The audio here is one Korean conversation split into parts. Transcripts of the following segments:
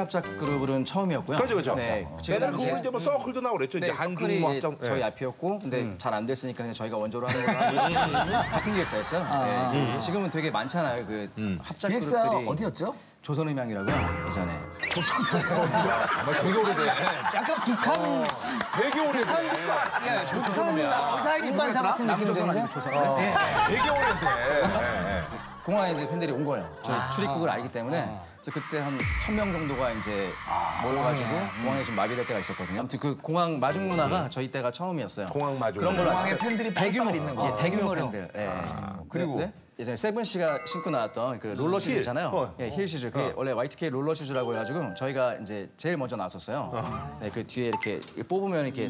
합작 그룹은 처음이었고요. 그렇죠, 그렇죠. 네, 옛날에 이제- 그거 이제 뭐 서클도 나오고 그랬죠. 네, 이제 한국 서클이 합정. 저희 예. 앞이었고 근데 잘 안 됐으니까 그냥 저희가 원조로 하는 걸로 하고 같은 기획사였어요. 네. 지금은 되게 많잖아요. 그 합작 기획사 그룹들이 어디였죠? 조선음향이라고요 예전에. 정말 되게 오래돼. 약간 북한 되게 오래돼. 사이리 운반사 같은 느낌 남조선 아니고? 조선. 어. 네. 되게 오래돼. 공항에 이제 팬들이 온 거예요. 저희 출입국을 알기 때문에 그래서 그때 한 천 명 정도가 이제 모여가지고 공항에 좀 마비될 때가 있었거든요. 아무튼 그 공항 마중 문화가 저희 때가 처음이었어요. 공항 마중. 그런 걸로 공항에 팬들이 대규모 있는 예, 대규모 팬들. 예. 그리고? 네? 예전에 세븐 씨가 신고 나왔던 그 롤러 슈즈 있잖아요. 어. 예, 힐 슈즈. 그게 원래 Y2K 롤러 슈즈라고 해가지고 저희가 이제 제일 먼저 나왔었어요. 네, 그 뒤에 이렇게 뽑으면 이렇게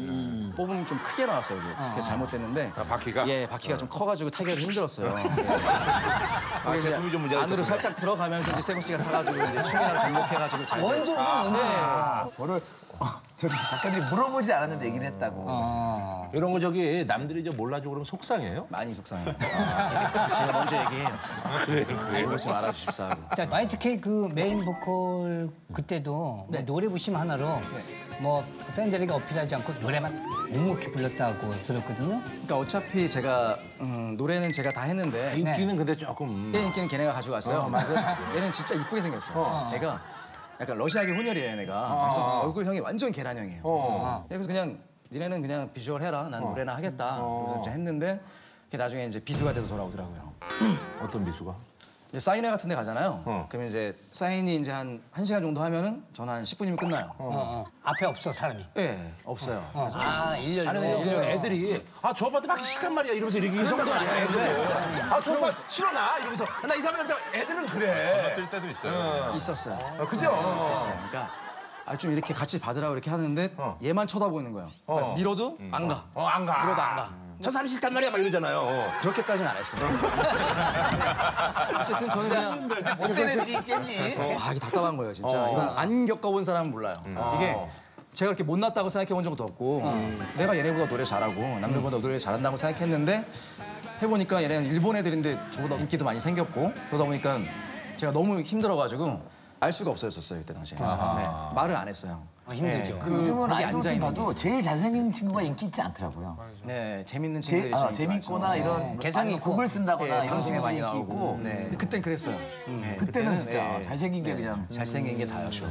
뽑으면 좀 크게 나왔어요. 이게. 그게 잘못됐는데. 아, 바퀴가? 예, 바퀴가 좀 커가지고 타기가 힘들었어요. 아, 이제 제품이 좀 문제가 안으로 있었구나. 살짝 들어가면서 이제 세븐 씨가 타가지고 이제 춤이랑 접목해가지고 잘. 원조가 뭔데? 뭐를 어, 저기 작가들이 물어보지 않았는데 얘기를 했다고. 이런 거 저기 남들이 저 몰라줘 그러면 속상해요? 많이 속상해요. 제가 먼저 얘기해요. 이거 좀 알아주십사. 자, Y2K 그 메인 보컬 그때도 뭐 노래 부심 하나로 뭐 팬들에게 어필하지 않고 노래만 묵묵히 불렀다고 들었거든요. 그러니까 어차피 제가 음, 노래는 제가 다 했는데 인기는 근데 조금. 얘 인기는 걔네가 가지고 갔어요. 그래서 얘는 진짜 이쁘게 생겼어. 얘가 약간 러시아계 혼혈이에요, 얘네가. 그래서 얼굴형이 완전 계란형이에요. 어. 그래서 그냥 니네는 그냥 비주얼 해라. 난 노래나 하겠다. 그래서 이제 했는데 그게 나중에 이제 비수가 돼서 돌아오더라고요. 어떤 미수가? 이제 사인회 같은 데 가잖아요. 어. 그러면 이제 사인이 이제 한 1시간 정도 하면은 저는 한 10분이면 끝나요. 어, 어. 앞에 없어 사람이. 예, 없어요. 어. 아, 일렬로. 아니 일년 애들이 아 저 오빠한테 맞기 싫단 말이야 이러면서 이렇게 그 정도 아니야 애들은 아저 오빠 싫어 나 이러면서 나 이 사람한테 애들은 그래 뜰 때도 있어요 있었어요. 아, 그죠? 있었어요. 그러니까 아, 좀 이렇게 같이 받으라고 이렇게 하는데 얘만 쳐다보는 거예요. 그러니까 밀어도 안 가. 어 안 가. 밀어도 안 가. 저 사람 싫단 말이야 막 이러잖아요 그렇게까지는 안 했어요. 어쨌든 저는 그냥 못된 애들이 있겠니? 어, 아 이게 답답한 거예요 진짜. 이건 안 겪어본 사람은 몰라요. 이게 제가 그렇게 못났다고 생각해 본 적도 없고 내가 얘네보다 노래 잘하고 남들보다 노래 잘한다고 생각했는데 해보니까 얘네는 일본 애들인데 저보다 인기도 많이 생겼고 그러다 보니까 제가 너무 힘들어가지고 알 수가 없어졌어요 그때 당시에. 네, 말을 안 했어요. 아, 힘들죠. 네, 그 요즘은 거기 아이돌 좀 봐도 제일 잘생긴 친구가 인기 있지 않더라고요. 네 재밌는 제, 친구들이 아, 진짜 재밌거나 많죠. 이런 개성이 아니면 있고. 곡을 쓴다거나 네, 이런 친구가 많이 인기. 있고 네. 그땐 그랬어요. 네, 그때는 진짜 네. 잘생긴 게 그냥 잘생긴 게 다였죠.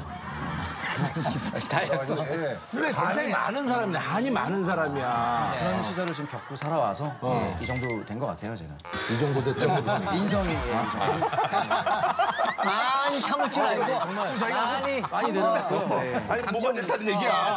다였어 근데 한이 많은 사람이야 한이 많은 사람이야 그런 시절을 지금 겪고 살아와서 이 정도 된 것 같아요 제가. 이 정도 됐죠 인성이 예, 이 정도. 많이 참을 줄 알고. 많이. 많이 늘어났고. 네. 아니 뭐가 됐다는 얘기야